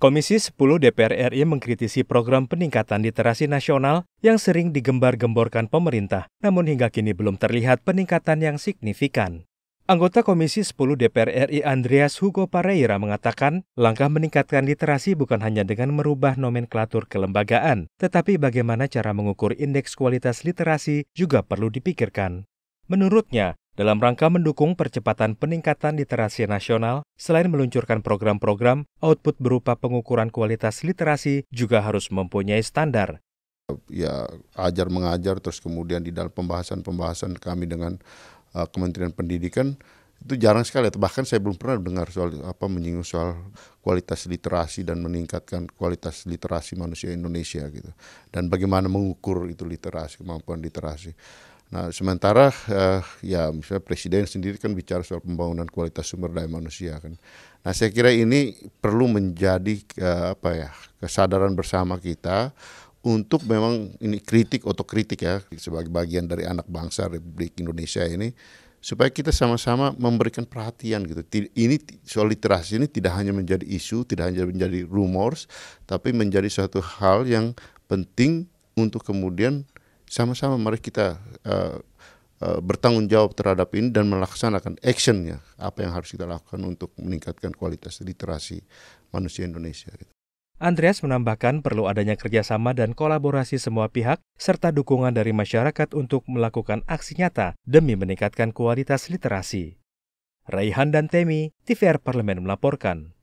Komisi 10 DPR RI mengkritisi program peningkatan literasi nasional yang sering digembar-gemborkan pemerintah, namun hingga kini belum terlihat peningkatan yang signifikan. Anggota Komisi 10 DPR RI Andreas Hugo Pareira mengatakan, langkah meningkatkan literasi bukan hanya dengan merubah nomenklatur kelembagaan, tetapi bagaimana cara mengukur indeks kualitas literasi juga perlu dipikirkan. Menurutnya, dalam rangka mendukung percepatan peningkatan literasi nasional, selain meluncurkan program-program, output berupa pengukuran kualitas literasi juga harus mempunyai standar. Ya, ajar mengajar terus kemudian di dalam pembahasan-pembahasan kami dengan uh, Kementerian Pendidikan itu jarang sekali. Bahkan saya belum pernah dengar soal apa menyinggung soal kualitas literasi dan meningkatkan kualitas literasi manusia Indonesia gitu. Dan bagaimana mengukur itu literasi kemampuan literasi Nah, sementara uh, ya misalnya presiden sendiri kan bicara soal pembangunan kualitas sumber daya manusia kan. Nah, saya kira ini perlu menjadi uh, apa ya kesadaran bersama kita untuk memang ini kritik otokritik ya sebagai bagian dari anak bangsa Republik Indonesia ini supaya kita sama-sama memberikan perhatian gitu. Ini soal literasi ini tidak hanya menjadi isu, tidak hanya menjadi rumors, tapi menjadi suatu hal yang penting untuk kemudian sama-sama mari kita uh, uh, bertanggung jawab terhadap ini dan melaksanakan actionnya apa yang harus kita lakukan untuk meningkatkan kualitas literasi manusia Indonesia. Gitu. Andreas menambahkan perlu adanya kerjasama dan kolaborasi semua pihak serta dukungan dari masyarakat untuk melakukan aksi nyata demi meningkatkan kualitas literasi. Raihan dan Temi, TVR Parlemen melaporkan.